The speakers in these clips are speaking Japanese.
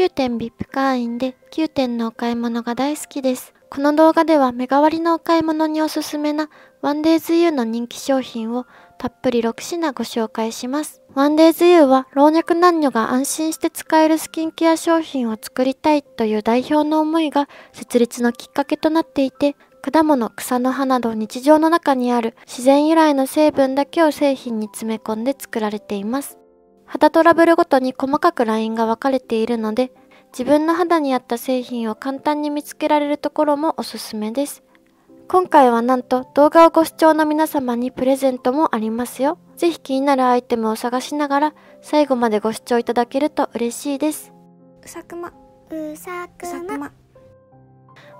9点 VIP 会員で9点のお買い物が大好きです。この動画では目代わりのお買い物におすすめな 1daysU の人気商品をたっぷり6品ご紹介します。1daysU は老若男女が安心して使えるスキンケア商品を作りたいという代表の思いが設立のきっかけとなっていて、果物、草の葉など日常の中にある自然由来の成分だけを製品に詰め込んで作られています。肌トラブルごとに細かくラインが分かれているので、自分の肌に合った製品を簡単に見つけられるところもおすすめです。今回はなんと動画をご視聴の皆様にプレゼントもありますよ。ぜひ気になるアイテムを探しながら最後までご視聴いただけると嬉しいです。うさくま、うさくま。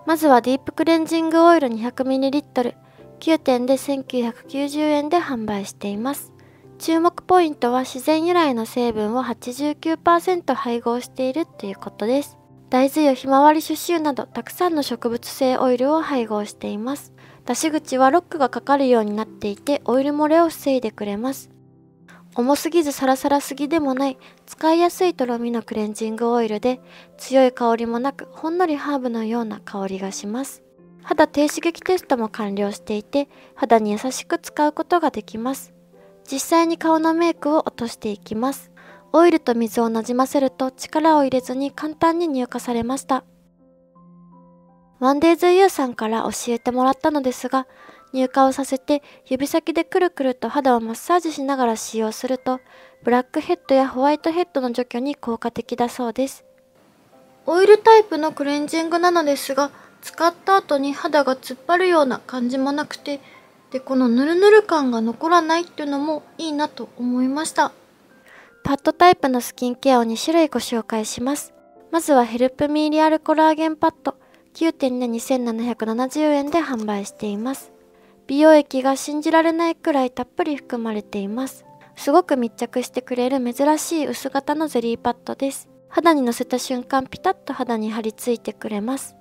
まずはディープクレンジングオイル 200ml、9点で1990円で販売しています。注目ポイントは自然由来の成分を89%配合しているということです。大豆油ひまわり種臭などたくさんの植物性オイルを配合しています。出し口はロックがかかるようになっていてオイル漏れを防いでくれます。重すぎずサラサラすぎでもない使いやすいとろみのクレンジングオイルで強い香りもなくほんのりハーブのような香りがします。肌低刺激テストも完了していて肌に優しく使うことができます。実際に顔のメイクを落としていきます。オイルと水をなじませると力を入れずに簡単に乳化されました。ワンデイズユーさんから教えてもらったのですが、乳化をさせて指先でくるくると肌をマッサージしながら使用すると、ブラックヘッドやホワイトヘッドの除去に効果的だそうです。オイルタイプのクレンジングなのですが、使った後に肌が突っ張るような感じもなくて、でこのヌルヌル感が残らないっていうのもいいなと思いました。パッドタイプのスキンケアを2種類ご紹介します。まずはヘルプミーリアルコラーゲンパッド。 Qoo10で2770円で販売しています。美容液が信じられないくらいたっぷり含まれています。すごく密着してくれる珍しい薄型のゼリーパッドです。肌にのせた瞬間ピタッと肌に張り付いてくれます。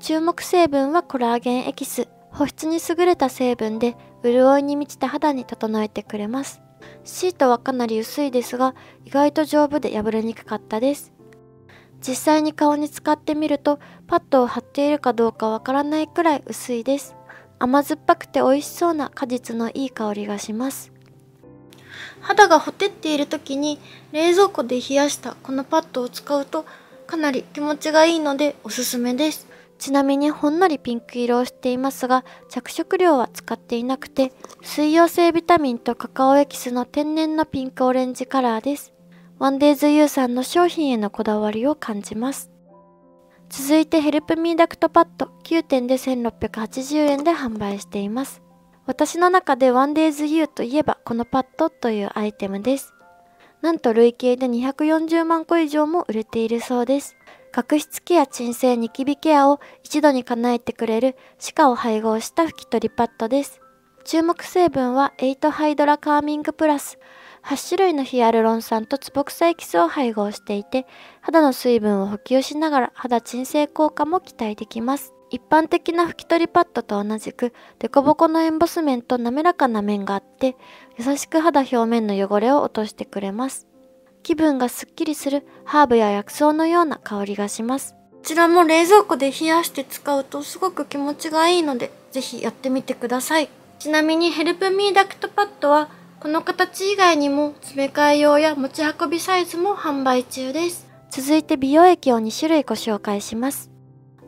注目成分はコラーゲンエキス。保湿に優れた成分で潤いに満ちた肌に整えてくれます。シートはかなり薄いですが意外と丈夫で破れにくかったです。実際に顔に使ってみるとパッドを貼っているかどうかわからないくらい薄いです。甘酸っぱくて美味しそうな果実のいい香りがします。肌がほてっている時に冷蔵庫で冷やしたこのパッドを使うとかなり気持ちがいいのでおすすめです。ちなみにほんのりピンク色をしていますが着色料は使っていなくて水溶性ビタミンとカカオエキスの天然のピンクオレンジカラーです。ワンデイズユーさんの商品へのこだわりを感じます。続いてヘルプミーダクトパッド Qoo10で1680円で販売しています。私の中でワンデイズユーといえばこのパッドというアイテムです。なんと累計で240万個以上も売れているそうです。角質ケア鎮静ニキビケアを一度に叶えてくれる歯科を配合した拭き取りパッドです。注目成分は8ハイドラカーミングプラス。8種類のヒアルロン酸とツボクサエキスを配合していて、肌の水分を補給しながら肌鎮静効果も期待できます。一般的な拭き取りパッドと同じく、デコボコのエンボス面と滑らかな面があって、優しく肌表面の汚れを落としてくれます。気分がすっきりするハーブや薬草のような香りがします。こちらも冷蔵庫で冷やして使うとすごく気持ちがいいので、ぜひやってみてください。ちなみにヘルプミーダクトパッドは、この形以外にも詰め替え用や持ち運びサイズも販売中です。続いて美容液を2種類ご紹介します。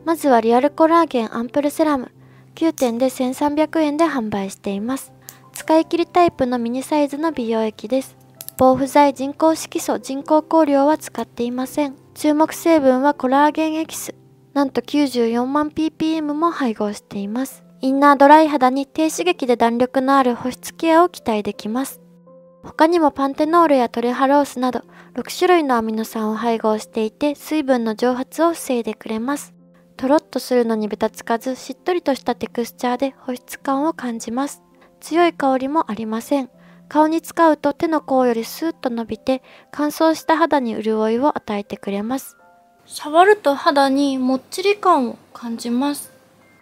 まずはリアルコラーゲンアンプルセラム。9点で1300円で販売しています。使い切りタイプのミニサイズの美容液です。防腐剤人工色素人工香料は使っていません。注目成分はコラーゲンエキス。なんと94万 ppm も配合しています。インナードライ肌に低刺激で弾力のある保湿ケアを期待できます。他にもパンテノールやトレハロースなど6種類のアミノ酸を配合していて水分の蒸発を防いでくれます。とろっとするのにべたつかずしっとりとしたテクスチャーで保湿感を感じます。強い香りもありません。顔に使うと手の甲よりスーッと伸びて乾燥した肌に潤いを与えてくれます。触ると肌にもっちり感を感じます。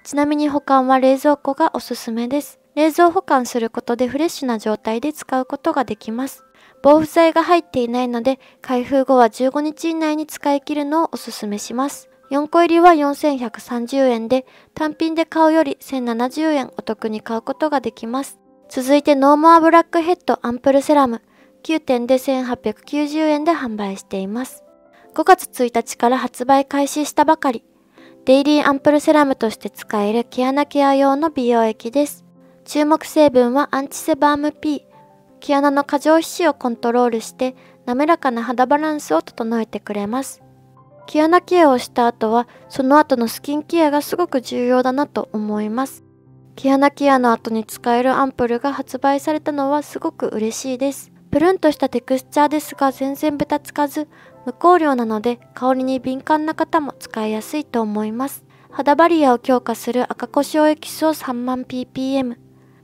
ちなみに保管は冷蔵庫がおすすめです。冷蔵保管することでフレッシュな状態で使うことができます。防腐剤が入っていないので、開封後は15日以内に使い切るのをおすすめします。4個入りは4130円で、単品で買うより1070円お得に買うことができます。続いてノーモアブラックヘッドアンプルセラム。9点で1890円で販売しています。5月1日から発売開始したばかり。デイリーアンプルセラムとして使える毛穴ケア用の美容液です。注目成分はアンチセバーム P。毛穴の過剰皮脂をコントロールして滑らかな肌バランスを整えてくれます。毛穴ケアをした後はその後のスキンケアがすごく重要だなと思います。毛穴ケアの後に使えるアンプルが発売されたのはすごく嬉しいです。プルンとしたテクスチャーですが全然ベタつかず無香料なので香りに敏感な方も使いやすいと思います。肌バリアを強化する赤胡椒エキスを3万 ppm。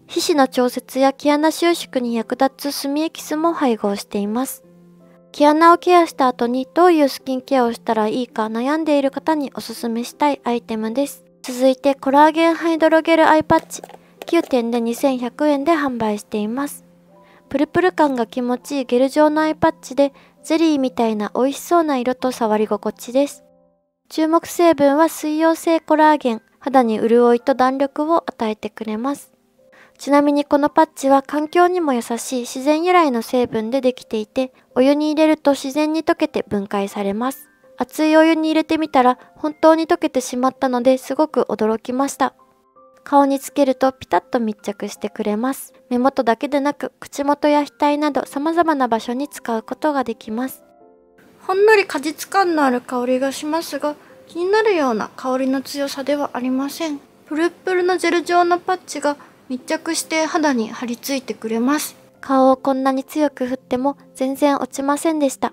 皮脂の調節や毛穴収縮に役立つ炭エキスも配合しています。毛穴をケアした後にどういうスキンケアをしたらいいか悩んでいる方におすすめしたいアイテムです。続いてコラーゲンハイドロゲルアイパッチ9点で2100円で販売しています。プルプル感が気持ちいいゲル状のアイパッチでゼリーみたいな美味しそうな色と触り心地です。注目成分は水溶性コラーゲン、肌に潤いと弾力を与えてくれます。ちなみにこのパッチは環境にも優しい自然由来の成分でできていて、お湯に入れると自然に溶けて分解されます。熱いお湯に入れてみたら本当に溶けてしまったのですごく驚きました。顔につけるとピタッと密着してくれます。目元だけでなく口元や額など様々な場所に使うことができます。ほんのり果実感のある香りがしますが、気になるような香りの強さではありません。プルップルのジェル状のパッチが密着して肌に張り付いてくれます。顔をこんなに強く振っても全然落ちませんでした。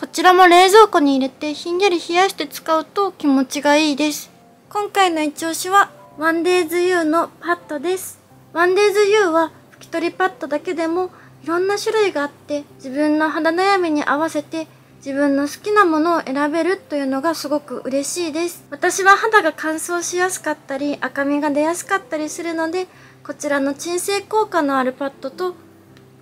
こちらも冷蔵庫に入れてひんやり冷やして使うと気持ちがいいです。今回の一押しはワンデイズユーのパッドです。ワンデイズユーは拭き取りパッドだけでもいろんな種類があって自分の肌悩みに合わせて自分の好きなものを選べるというのがすごく嬉しいです。私は肌が乾燥しやすかったり赤みが出やすかったりするので、こちらの鎮静効果のあるパッドと、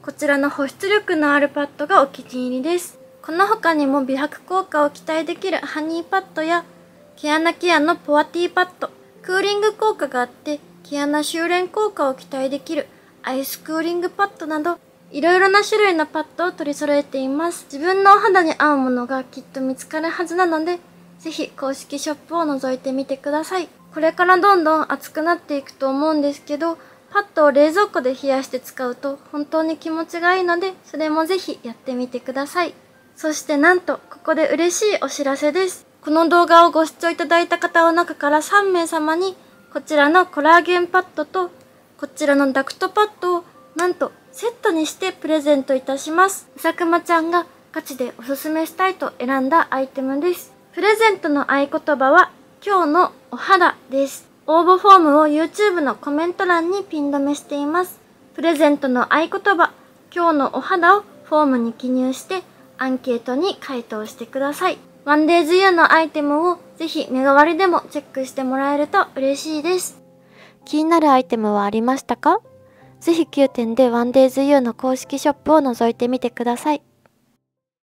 こちらの保湿力のあるパッドがお気に入りです。この他にも美白効果を期待できるハニーパッドや毛穴ケアのポアティパッド、クーリング効果があって毛穴修練効果を期待できるアイスクーリングパッドなどいろいろな種類のパッドを取り揃えています。自分のお肌に合うものがきっと見つかるはずなので、ぜひ公式ショップを覗いてみてください。これからどんどん暑くなっていくと思うんですけど、パッドを冷蔵庫で冷やして使うと本当に気持ちがいいので、それもぜひやってみてください。そしてなんと、ここで嬉しいお知らせです。この動画をご視聴いただいた方の中から3名様に、こちらのコラーゲンパッドと、こちらのダクトパッドを、なんとセットにしてプレゼントいたします。うさくまちゃんがガチでおすすめしたいと選んだアイテムです。プレゼントの合言葉は、今日のお肌です。応募フォームを YouTube のコメント欄にピン止めしています。プレゼントの合言葉、今日のお肌をフォームに記入してアンケートに回答してください。ワンデーズユーのアイテムをぜひメガ割でもチェックしてもらえると嬉しいです。気になるアイテムはありましたかぜひ9点でワンデーズユーの公式ショップを覗いてみてください。